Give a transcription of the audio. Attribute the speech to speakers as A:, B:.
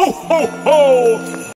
A: Ho, ho, ho!